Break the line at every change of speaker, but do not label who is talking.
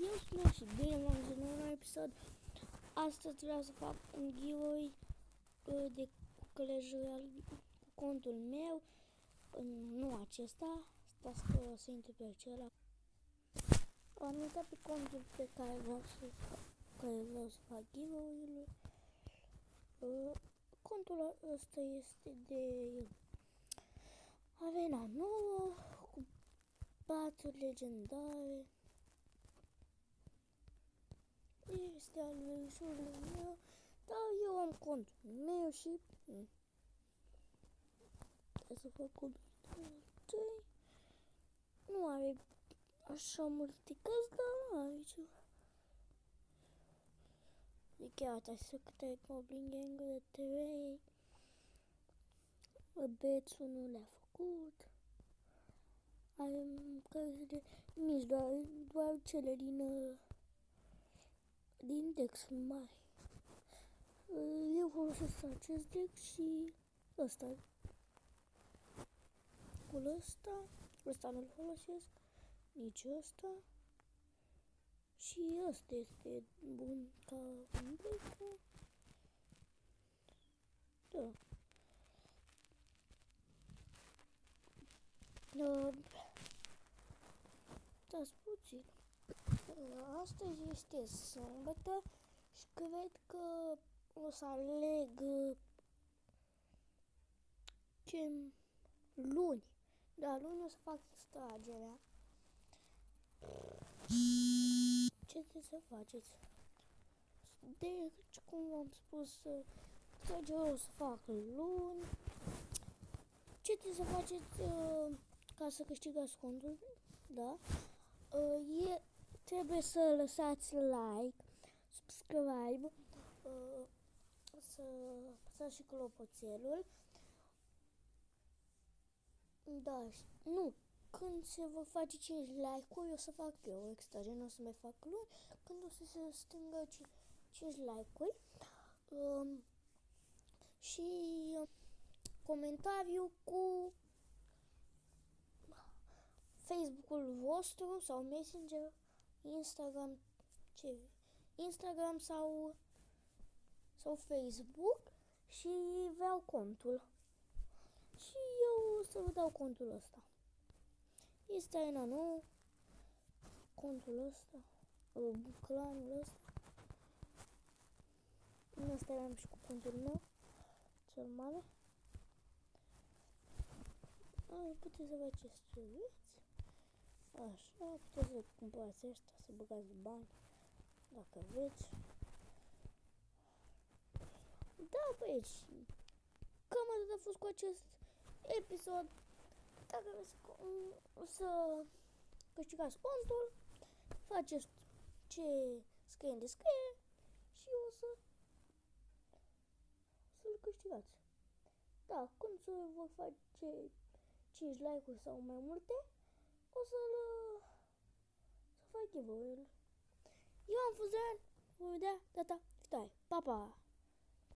eu sunt și bine m-am zis un nou episod. Astăzi vreau să fac un giveaway uh, de colejul al contul meu. Nu acesta, stați că o să intru pe acela. Am intrat pe contul pe care vreau să fac, care vreau să fac giveaway-ul. Uh, contul ăsta este de Avena nouă cu patru legendare. Este al verișorului meu, dar eu am contul meu și... Trebuie să fac întâi. Nu are așa multe căzi, dar nu are ceva. E chiar să câte Goblin Gang de 3. Bețul nu le-a făcut. Avem cărți de mici, doar, doar cele din uh, din Dex mari. Eu folosesc acest Dex și ăsta. Cu ăsta, ăsta nu-l folosesc, nici ăsta. Și ăsta este bun ca un Dex. Da. Da. Dați puțin. Astăzi este sâmbătă și cred că o să aleg ce luni. Da, luni o să fac extragerea. Ce trebuie să faceți? Deci, cum v-am spus, extragerea o să fac luni. Ce trebuie să faceți uh, ca să câștigați contul? Da. Uh, e trebuie să lăsați like, subscribe, uh, să apăsați și clopoțelul. Da, nu, când se vor face 5 like-uri, o să fac eu extra, nu o să mai fac luni, când o să se strângă 5 like-uri. Um, și uh, comentariu cu Facebook-ul vostru sau Messenger Instagram, ce? Instagram sau, sau Facebook și vreau contul. Și eu o să vă dau contul ăsta. Este arena nou, contul ăsta, clanul ăsta. În asta eram și cu contul meu, cel mare. Ai, puteți să faceți ce vreți. Așa, puteți să cumpărați ăștia, să băgați bani, dacă vreți. Da, băieți, cam atât a fost cu acest episod. Dacă vreți să, să câștigați contul, faceți ce scrie în descriere și o să să-l câștigați. Da, când se vor face 5 like-uri sau mai multe, Og så Så får jeg ikke vold. Johan Fosøren, hvor er det? Dette fikk jeg. Pappa.